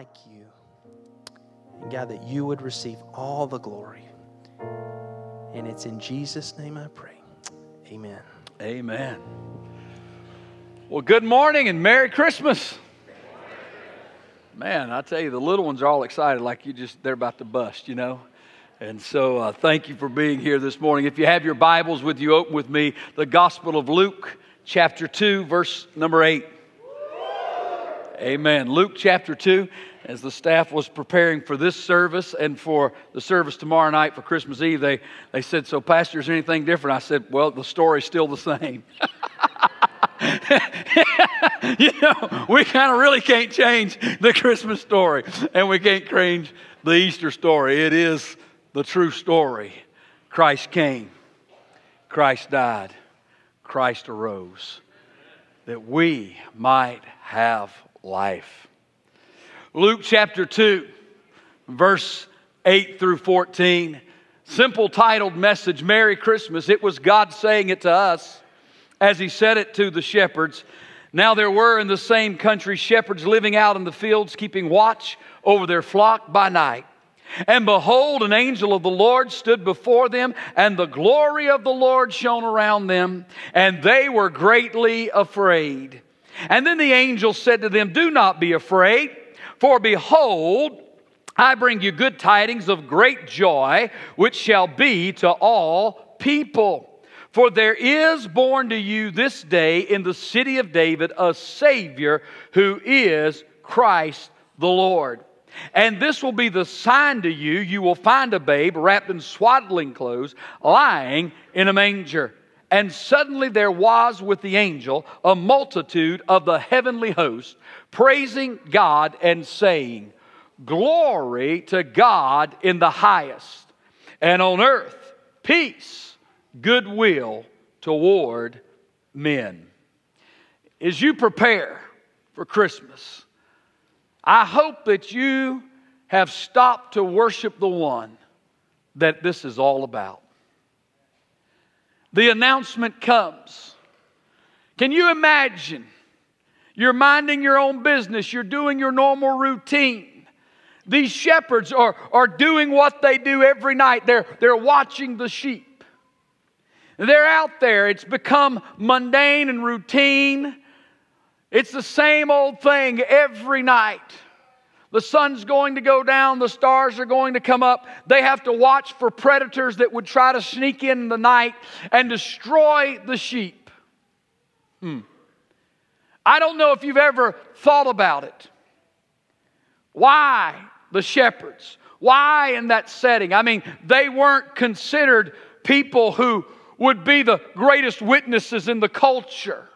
like you. And God, that you would receive all the glory. And it's in Jesus' name I pray. Amen. Amen. Well, good morning and Merry Christmas. Man, I tell you, the little ones are all excited like you just, they're about to bust, you know? And so uh, thank you for being here this morning. If you have your Bibles with you, open with me the Gospel of Luke, chapter 2, verse number 8. Amen. Luke chapter 2, as the staff was preparing for this service and for the service tomorrow night for Christmas Eve, they, they said, So, Pastor, is there anything different? I said, Well, the story's still the same. you know, we kind of really can't change the Christmas story and we can't change the Easter story. It is the true story. Christ came, Christ died, Christ arose, that we might have life. Luke chapter 2, verse 8 through 14. Simple titled message, Merry Christmas. It was God saying it to us as He said it to the shepherds. Now there were in the same country shepherds living out in the fields, keeping watch over their flock by night. And behold, an angel of the Lord stood before them, and the glory of the Lord shone around them, and they were greatly afraid. And then the angel said to them, Do not be afraid, for behold, I bring you good tidings of great joy, which shall be to all people. For there is born to you this day in the city of David a Savior who is Christ the Lord. And this will be the sign to you you will find a babe wrapped in swaddling clothes, lying in a manger. And suddenly there was with the angel a multitude of the heavenly host, praising God and saying, Glory to God in the highest, and on earth peace, goodwill toward men. As you prepare for Christmas, I hope that you have stopped to worship the one that this is all about. The announcement comes. Can you imagine? You're minding your own business, you're doing your normal routine. These shepherds are, are doing what they do every night. They're, they're watching the sheep. They're out there. It's become mundane and routine. It's the same old thing every night. The sun's going to go down, the stars are going to come up. They have to watch for predators that would try to sneak in, the night and destroy the sheep. Hmm. I don't know if you've ever thought about it. Why the shepherds? Why in that setting? I mean, they weren't considered people who would be the greatest witnesses in the culture.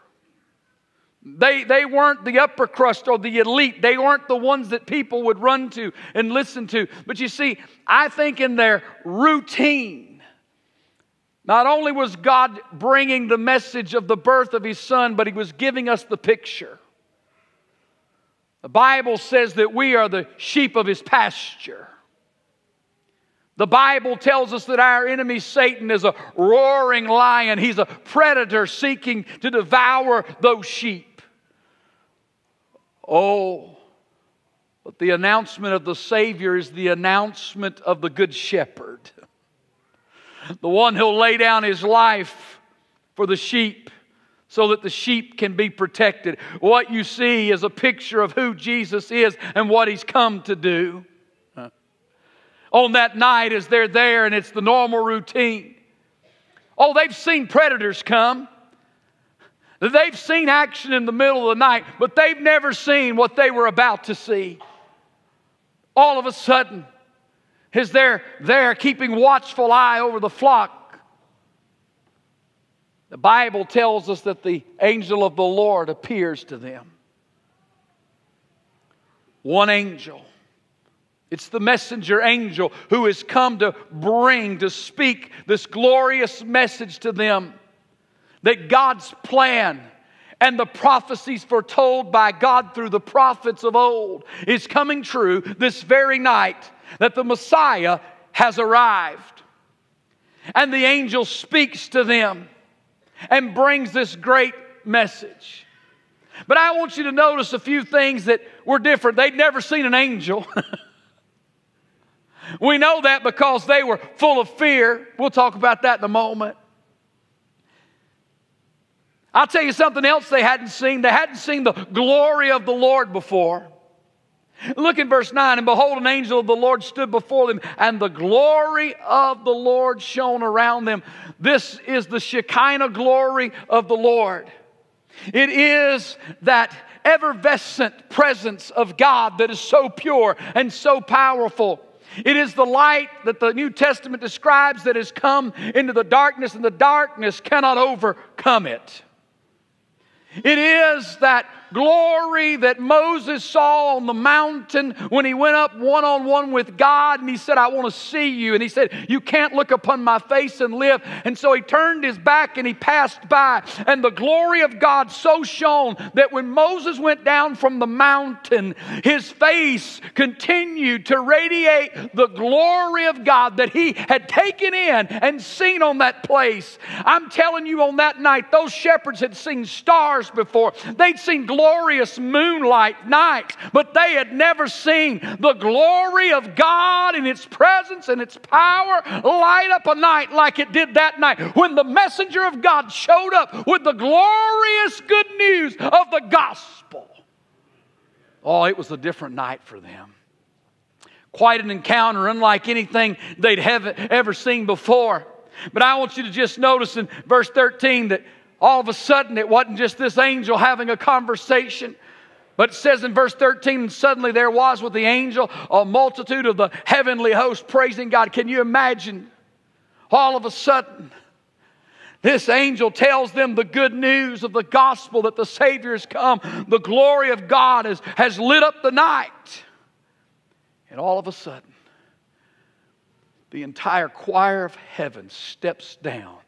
They, they weren't the upper crust or the elite. They weren't the ones that people would run to and listen to. But you see, I think in their routine, not only was God bringing the message of the birth of His Son, but He was giving us the picture. The Bible says that we are the sheep of His pasture. The Bible tells us that our enemy Satan is a roaring lion. He's a predator seeking to devour those sheep. Oh, but the announcement of the Savior is the announcement of the Good Shepherd, the one who'll lay down his life for the sheep so that the sheep can be protected. What you see is a picture of who Jesus is and what he's come to do. On that night, as they're there and it's the normal routine, oh, they've seen predators come. They've seen action in the middle of the night, but they've never seen what they were about to see. All of a sudden, as they're there keeping watchful eye over the flock, the Bible tells us that the angel of the Lord appears to them. One angel. It's the messenger angel who has come to bring, to speak this glorious message to them that God's plan and the prophecies foretold by God through the prophets of old is coming true this very night that the Messiah has arrived. And the angel speaks to them and brings this great message. But I want you to notice a few things that were different. They'd never seen an angel. we know that because they were full of fear. We'll talk about that in a moment. I'll tell you something else they hadn't seen. They hadn't seen the glory of the Lord before. Look in verse 9, and behold, an angel of the Lord stood before them, and the glory of the Lord shone around them. This is the Shekinah glory of the Lord. It is that effervescent presence of God that is so pure and so powerful. It is the light that the New Testament describes that has come into the darkness, and the darkness cannot overcome it. It is that glory that Moses saw on the mountain when he went up one on one with God and he said, I want to see you. And he said, You can't look upon my face and live. And so he turned his back and he passed by. And the glory of God so shone that when Moses went down from the mountain, his face continued to radiate the glory of God that he had taken in and seen on that place. I'm telling you, on that night, those shepherds had seen stars before, they'd seen glory glorious moonlight nights, but they had never seen the glory of God in its presence and its power light up a night like it did that night when the messenger of God showed up with the glorious good news of the gospel. Oh, it was a different night for them. Quite an encounter, unlike anything they'd have ever seen before. But I want you to just notice in verse 13 that all of a sudden it wasn't just this angel having a conversation. But it says in verse 13, suddenly there was with the angel a multitude of the heavenly host praising God. Can you imagine? All of a sudden, this angel tells them the good news of the gospel that the Savior has come. The glory of God has, has lit up the night. And all of a sudden, the entire choir of heaven steps down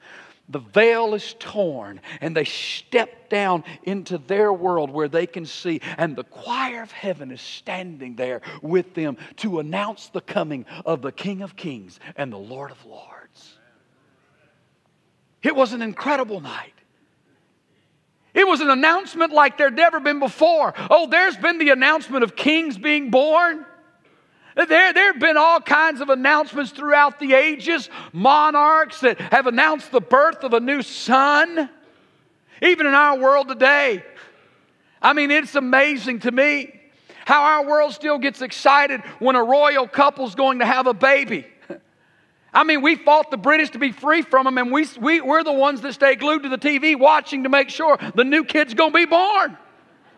the veil is torn and they step down into their world where they can see and the choir of heaven is standing there with them to announce the coming of the king of kings and the lord of lords. It was an incredible night. It was an announcement like there'd never been before. Oh there's been the announcement of kings being born there, there have been all kinds of announcements throughout the ages, monarchs that have announced the birth of a new son, even in our world today. I mean, it's amazing to me how our world still gets excited when a royal couple's going to have a baby. I mean, we fought the British to be free from them, and we, we, we're the ones that stay glued to the TV watching to make sure the new kid's going to be born.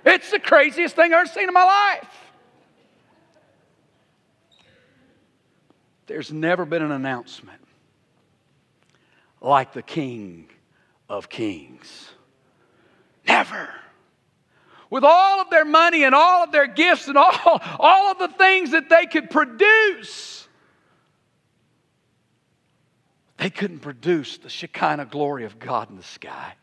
It's the craziest thing I've ever seen in my life. There's never been an announcement like the King of Kings. Never. With all of their money and all of their gifts and all, all of the things that they could produce, they couldn't produce the Shekinah glory of God in the sky.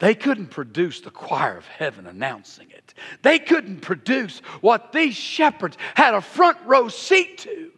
They couldn't produce the choir of heaven announcing it. They couldn't produce what these shepherds had a front row seat to.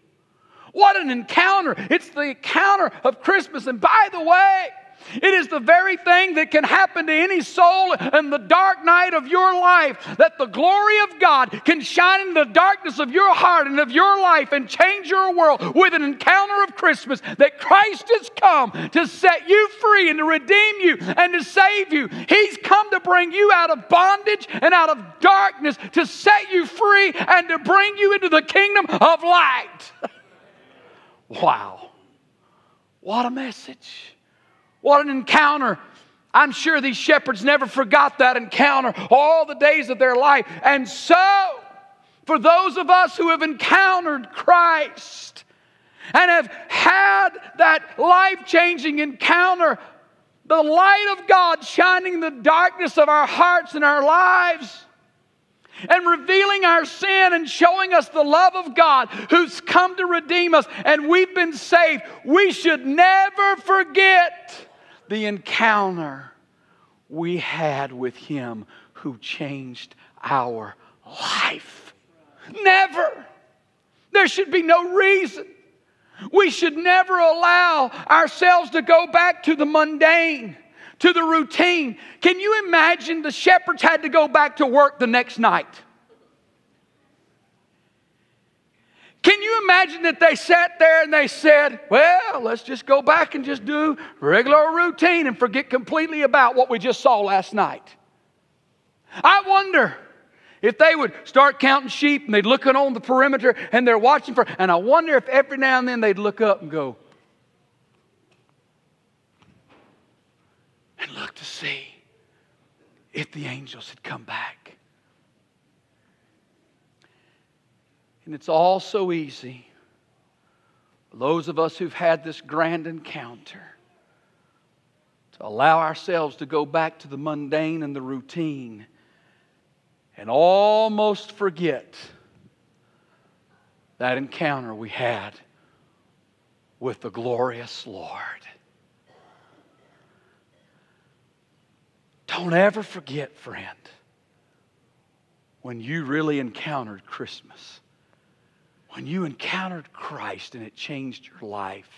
What an encounter! It's the encounter of Christmas. And by the way, it is the very thing that can happen to any soul in the dark night of your life that the glory of God can shine in the darkness of your heart and of your life and change your world with an encounter of Christmas that Christ has come to set you free and to redeem you and to save you. He's come to bring you out of bondage and out of darkness to set you free and to bring you into the kingdom of light. Wow. What a message. What an encounter. I'm sure these shepherds never forgot that encounter all the days of their life. And so, for those of us who have encountered Christ and have had that life changing encounter, the light of God shining in the darkness of our hearts and our lives, and revealing our sin and showing us the love of God who's come to redeem us and we've been saved, we should never forget the encounter we had with Him who changed our life. Never. There should be no reason. We should never allow ourselves to go back to the mundane to the routine. Can you imagine the shepherds had to go back to work the next night? Can you imagine that they sat there and they said, Well, let's just go back and just do regular routine and forget completely about what we just saw last night? I wonder if they would start counting sheep and they'd look on the perimeter and they're watching for, and I wonder if every now and then they'd look up and go, and look to see if the angels had come back. And it's all so easy. Those of us who've had this grand encounter to allow ourselves to go back to the mundane and the routine and almost forget that encounter we had with the glorious Lord. Don't ever forget, friend, when you really encountered Christmas, when you encountered Christ and it changed your life.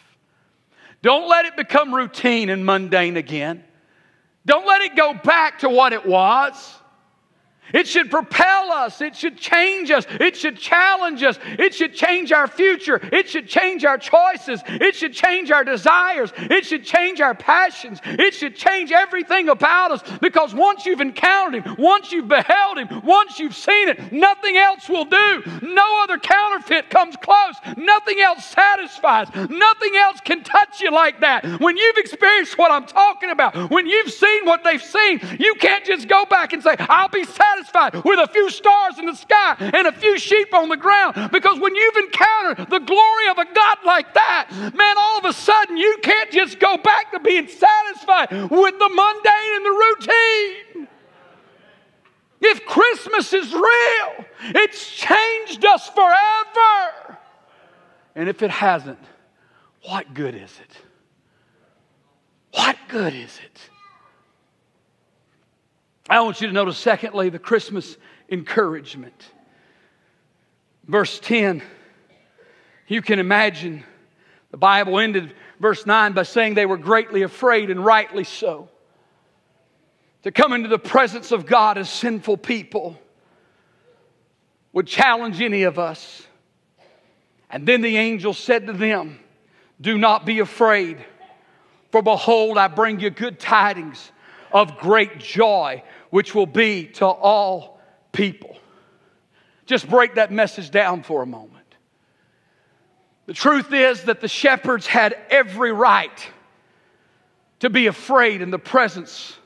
Don't let it become routine and mundane again. Don't let it go back to what it was. It should propel us. It should change us. It should challenge us. It should change our future. It should change our choices. It should change our desires. It should change our passions. It should change everything about us because once you've encountered Him, once you've beheld Him, once you've seen it, nothing else will do. No other counterfeit comes close. Nothing else satisfies. Nothing else can touch you like that. When you've experienced what I'm talking about, when you've seen what they've seen, you can't just go back and say, I'll be satisfied satisfied with a few stars in the sky and a few sheep on the ground. Because when you've encountered the glory of a God like that, man, all of a sudden you can't just go back to being satisfied with the mundane and the routine. If Christmas is real, it's changed us forever. And if it hasn't, what good is it? What good is it? I want you to notice, secondly, the Christmas encouragement. Verse 10, you can imagine the Bible ended verse 9 by saying they were greatly afraid, and rightly so. To come into the presence of God as sinful people would challenge any of us. And then the angel said to them, Do not be afraid, for behold, I bring you good tidings of great joy, which will be to all people. Just break that message down for a moment. The truth is that the shepherds had every right to be afraid in the presence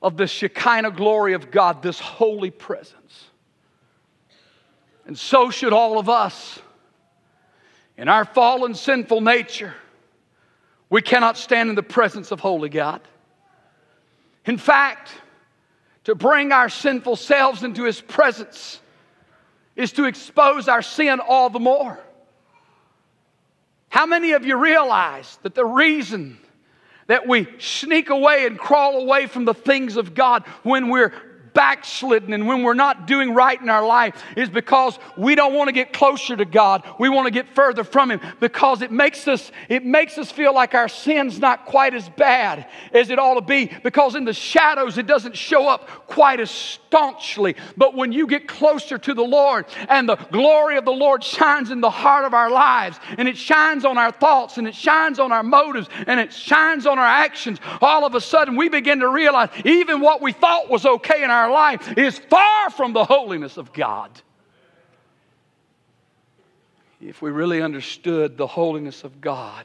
of the Shekinah glory of God, this holy presence. And so should all of us. In our fallen, sinful nature, we cannot stand in the presence of holy God. In fact, to bring our sinful selves into His presence is to expose our sin all the more. How many of you realize that the reason that we sneak away and crawl away from the things of God when we're backslidden and when we're not doing right in our life is because we don't want to get closer to God. We want to get further from Him because it makes us, it makes us feel like our sin's not quite as bad as it ought to be because in the shadows it doesn't show up quite as staunchly. But when you get closer to the Lord and the glory of the Lord shines in the heart of our lives and it shines on our thoughts and it shines on our motives and it shines on our actions, all of a sudden we begin to realize even what we thought was okay in our our life is far from the holiness of God. If we really understood the holiness of God,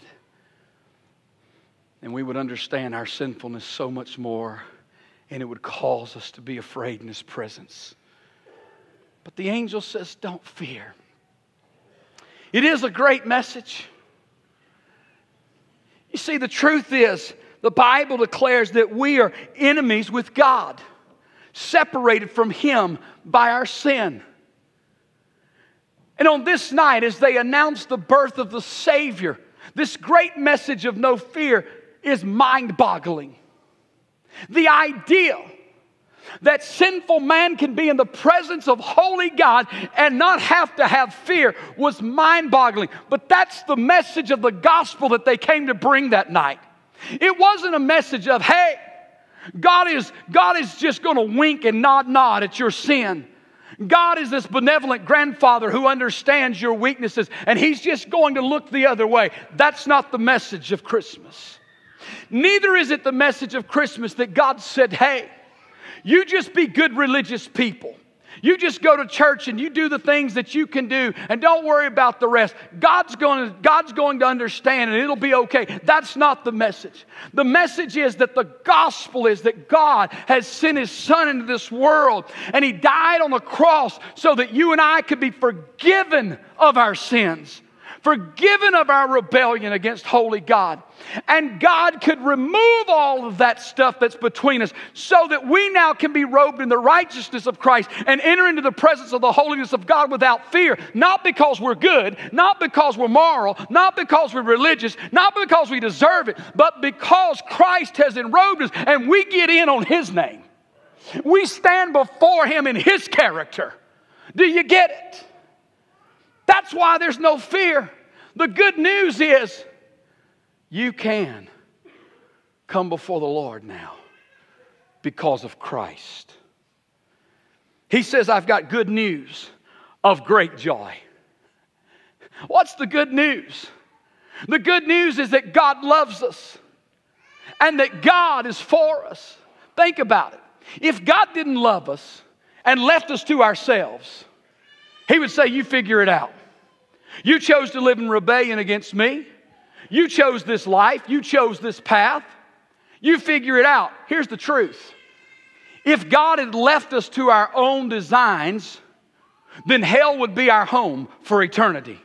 then we would understand our sinfulness so much more, and it would cause us to be afraid in His presence. But the angel says, Don't fear. It is a great message. You see, the truth is, the Bible declares that we are enemies with God separated from Him by our sin. And on this night, as they announce the birth of the Savior, this great message of no fear is mind boggling. The idea that sinful man can be in the presence of holy God and not have to have fear was mind boggling. But that's the message of the gospel that they came to bring that night. It wasn't a message of, hey, God is, God is just going to wink and nod nod at your sin. God is this benevolent grandfather who understands your weaknesses and he's just going to look the other way. That's not the message of Christmas. Neither is it the message of Christmas that God said, hey, you just be good religious people. You just go to church and you do the things that you can do and don't worry about the rest. God's going to, God's going to understand and it'll be okay. That's not the message. The message is that the gospel is that God has sent his son into this world and he died on the cross so that you and I could be forgiven of our sins forgiven of our rebellion against holy God. And God could remove all of that stuff that's between us so that we now can be robed in the righteousness of Christ and enter into the presence of the holiness of God without fear, not because we're good, not because we're moral, not because we're religious, not because we deserve it, but because Christ has enrobed us and we get in on His name. We stand before Him in His character. Do you get it? That's why there's no fear. The good news is you can come before the Lord now because of Christ. He says, I've got good news of great joy. What's the good news? The good news is that God loves us and that God is for us. Think about it. If God didn't love us and left us to ourselves, He would say, You figure it out. You chose to live in rebellion against me. You chose this life. You chose this path. You figure it out. Here's the truth if God had left us to our own designs, then hell would be our home for eternity.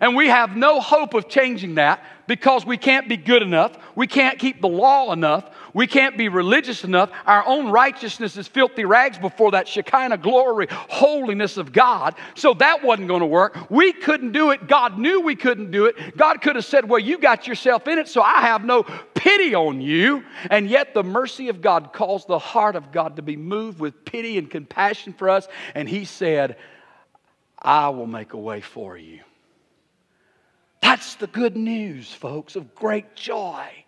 And we have no hope of changing that because we can't be good enough. We can't keep the law enough. We can't be religious enough. Our own righteousness is filthy rags before that Shekinah glory, holiness of God. So that wasn't going to work. We couldn't do it. God knew we couldn't do it. God could have said, Well, you got yourself in it, so I have no pity on you. And yet the mercy of God caused the heart of God to be moved with pity and compassion for us. And He said, I will make a way for you. That's the good news, folks, of great joy.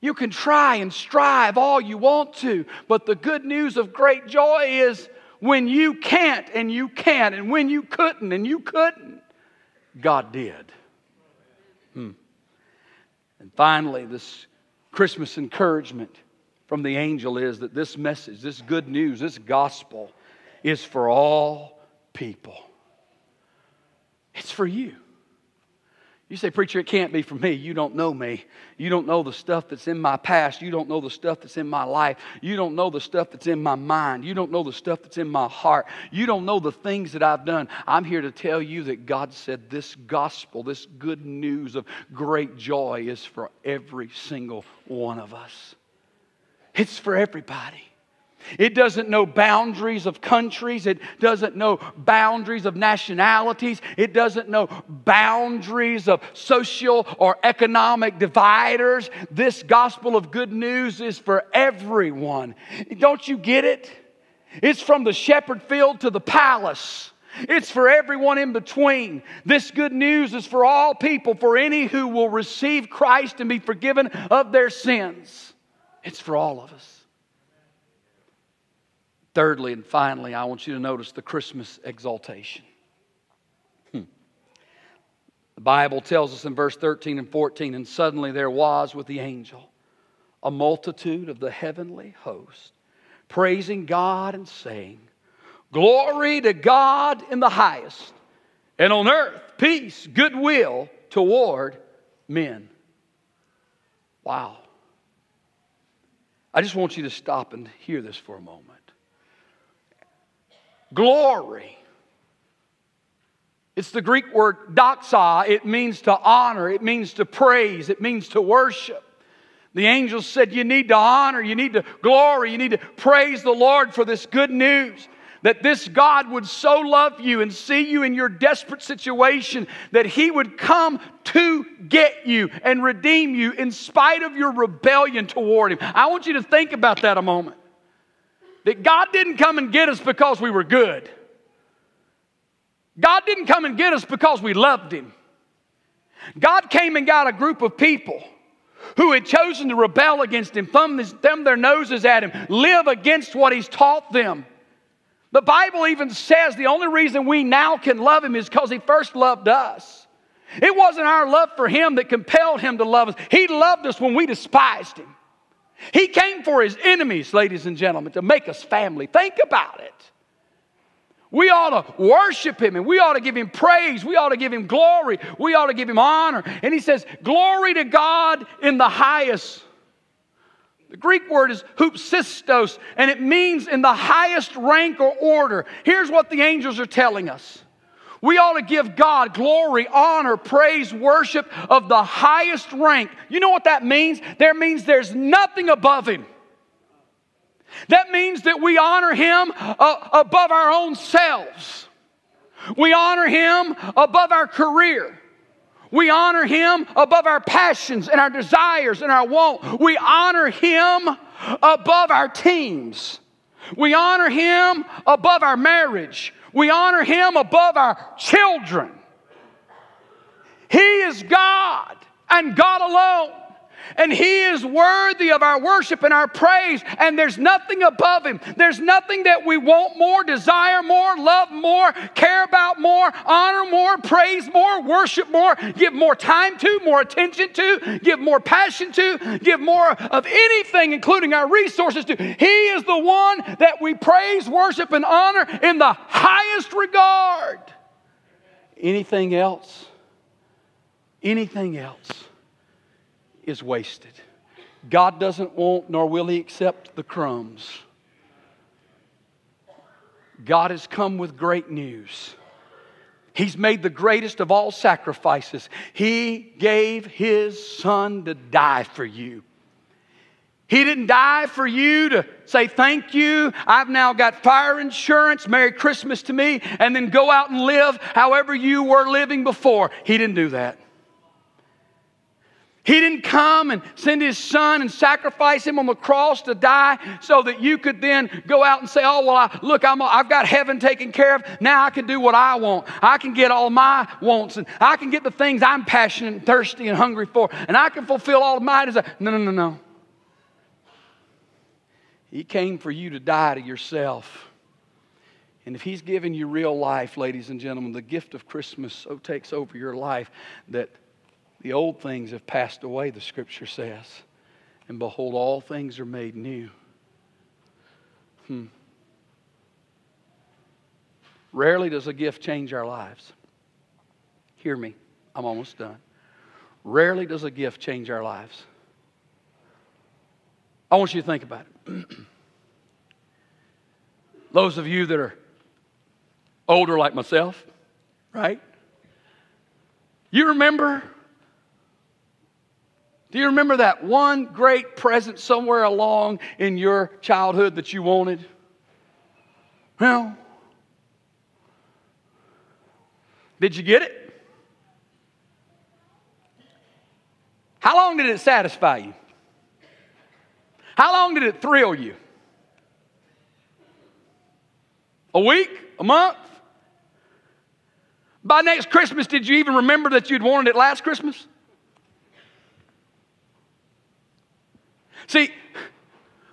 You can try and strive all you want to, but the good news of great joy is when you can't and you can't, and when you couldn't and you couldn't, God did. Hmm. And finally, this Christmas encouragement from the angel is that this message, this good news, this gospel is for all people. It's for you. You say, Preacher, it can't be for me. You don't know me. You don't know the stuff that's in my past. You don't know the stuff that's in my life. You don't know the stuff that's in my mind. You don't know the stuff that's in my heart. You don't know the things that I've done. I'm here to tell you that God said this gospel, this good news of great joy is for every single one of us. It's for everybody. It doesn't know boundaries of countries. It doesn't know boundaries of nationalities. It doesn't know boundaries of social or economic dividers. This gospel of good news is for everyone. Don't you get it? It's from the shepherd field to the palace. It's for everyone in between. This good news is for all people, for any who will receive Christ and be forgiven of their sins. It's for all of us. Thirdly and finally, I want you to notice the Christmas exaltation. Hmm. The Bible tells us in verse 13 and 14, and suddenly there was with the angel a multitude of the heavenly host, praising God and saying, Glory to God in the highest, and on earth peace, goodwill toward men. Wow. I just want you to stop and hear this for a moment glory. It's the Greek word doxa. It means to honor, it means to praise, it means to worship. The angels said, You need to honor, you need to glory, you need to praise the Lord for this good news. That this God would so love you and see you in your desperate situation that He would come to get you and redeem you in spite of your rebellion toward Him. I want you to think about that a moment that God didn't come and get us because we were good. God didn't come and get us because we loved Him. God came and got a group of people who had chosen to rebel against him, thumb, thumb their noses at him, live against what he's taught them. The Bible even says the only reason we now can love him is because he first loved us. It wasn't our love for him that compelled him to love us. He loved us when we despised him. He came for his enemies, ladies and gentlemen, to make us family. Think about it. We ought to worship him and we ought to give him praise. We ought to give him glory. We ought to give him honor. And he says, Glory to God in the highest. The Greek word is hupsistos, and it means in the highest rank or order. Here's what the angels are telling us we ought to give God glory, honor, praise, worship of the highest rank. You know what that means? That means there's nothing above him. That means that we honor Him uh, above our own selves. We honor Him above our career. We honor Him above our passions and our desires and our want. We honor Him above our teams. We honor Him above our marriage. We honor Him above our children. He is God and God alone and He is worthy of our worship and our praise, and there's nothing above Him. There's nothing that we want more, desire more, love more, care about more, honor more, praise more, worship more, give more time to, more attention to, give more passion to, give more of anything, including our resources to. He is the one that we praise, worship, and honor in the highest regard. Anything else? Anything else? Is wasted. God doesn't want nor will He accept the crumbs. God has come with great news. He's made the greatest of all sacrifices. He gave His Son to die for you. He didn't die for you to say, Thank you. I've now got fire insurance. Merry Christmas to me. And then go out and live however you were living before. He didn't do that. He didn't come and send his son and sacrifice him on the cross to die so that you could then go out and say, Oh, well, I, look, I've got heaven taken care of. Now I can do what I want. I can get all my wants and I can get the things I'm passionate and thirsty and hungry for. And I can fulfill all of my desires. No, no, no, no. He came for you to die to yourself. And if He's given you real life, ladies and gentlemen, the gift of Christmas so takes over your life that the old things have passed away, the scripture says. And behold, all things are made new. Hmm. Rarely does a gift change our lives. Hear me, I'm almost done. Rarely does a gift change our lives. I want you to think about it. Those of you that are older like myself, right? You remember do you remember that one great present somewhere along in your childhood that you wanted? Well, did you get it? How long did it satisfy you? How long did it thrill you? A week? A month? By next Christmas, did you even remember that you'd wanted it last Christmas? See,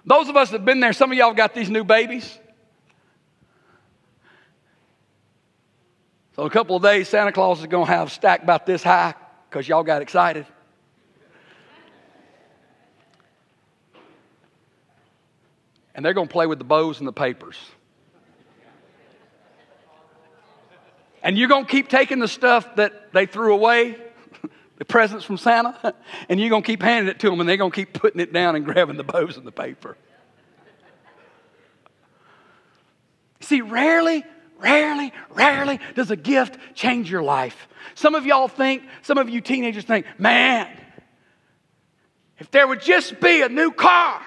those of us that have been there, some of y'all got these new babies. So, a couple of days, Santa Claus is going to have stack about this high because y'all got excited. And they're going to play with the bows and the papers. And you're going to keep taking the stuff that they threw away the presents from Santa, and you're going to keep handing it to them, and they're going to keep putting it down and grabbing the bows and the paper. See, rarely, rarely, rarely does a gift change your life. Some of y'all think, some of you teenagers think, man, if there would just be a new car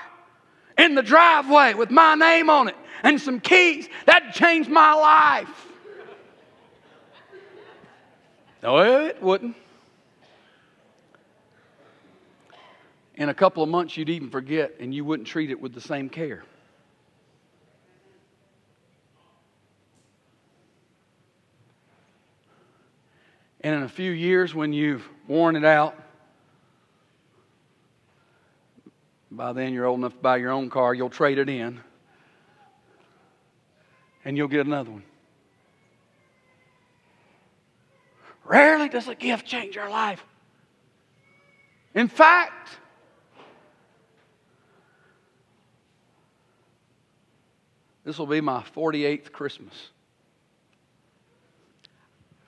in the driveway with my name on it and some keys, that'd change my life. No, it wouldn't. In a couple of months you'd even forget and you wouldn't treat it with the same care. And in a few years, when you've worn it out, By then, you're old enough to buy your own car, you'll trade it in, and you'll get another one. Rarely does a gift change our life. In fact, this will be my 48th Christmas.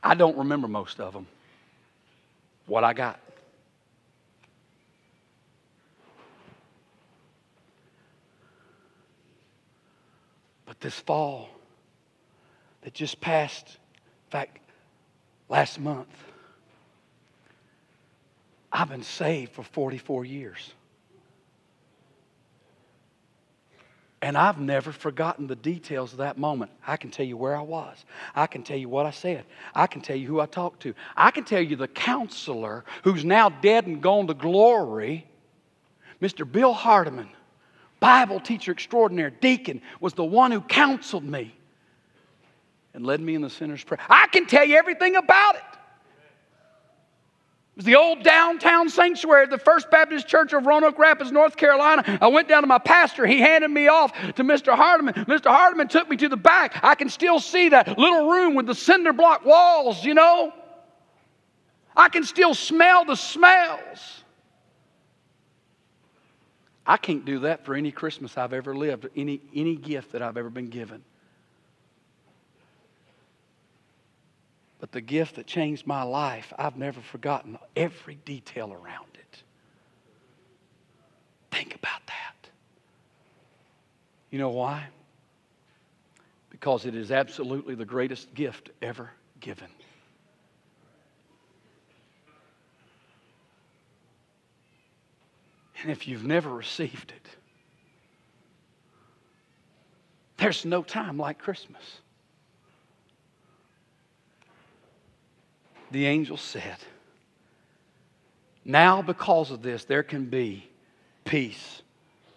I don't remember most of them. What I got. But this fall that just passed, in fact, last month, I've been saved for 44 years. And I've never forgotten the details of that moment. I can tell you where I was. I can tell you what I said. I can tell you who I talked to. I can tell you the counselor who's now dead and gone to glory, Mr. Bill Hardiman, Bible teacher extraordinaire, deacon, was the one who counseled me and led me in the sinner's prayer. I can tell you everything about it. It was the old downtown sanctuary of the First Baptist Church of Roanoke Rapids, North Carolina. I went down to my pastor. He handed me off to Mr. Hardiman. Mr. Hardiman took me to the back. I can still see that little room with the cinder block walls, you know. I can still smell the smells. I can't do that for any Christmas I've ever lived, any, any gift that I've ever been given. But the gift that changed my life, I've never forgotten every detail around it. Think about that. You know why? Because it is absolutely the greatest gift ever given. And if you've never received it, there's no time like Christmas. The angel said, Now, because of this, there can be peace,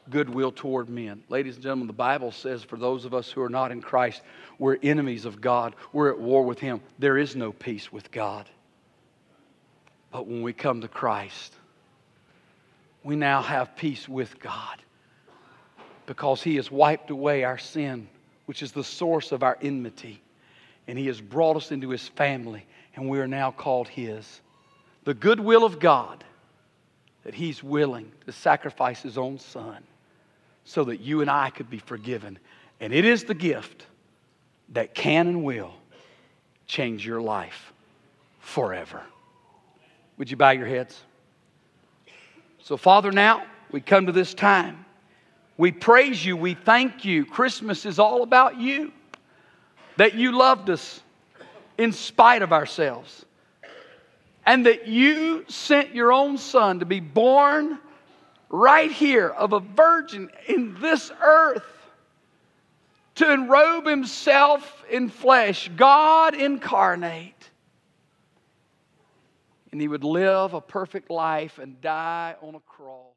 goodwill toward men. Ladies and gentlemen, the Bible says for those of us who are not in Christ, we're enemies of God, we're at war with Him. There is no peace with God. But when we come to Christ, we now have peace with God because He has wiped away our sin, which is the source of our enmity, and He has brought us into His family and we are now called His. The goodwill of God that He's willing to sacrifice His own Son so that you and I could be forgiven. And it is the gift that can and will change your life forever. Would you bow your heads? So, Father, now we come to this time. We praise you. We thank you. Christmas is all about you. That you loved us in spite of ourselves. And that you sent your own son to be born right here of a virgin in this earth to enrobe himself in flesh, God incarnate. And he would live a perfect life and die on a cross.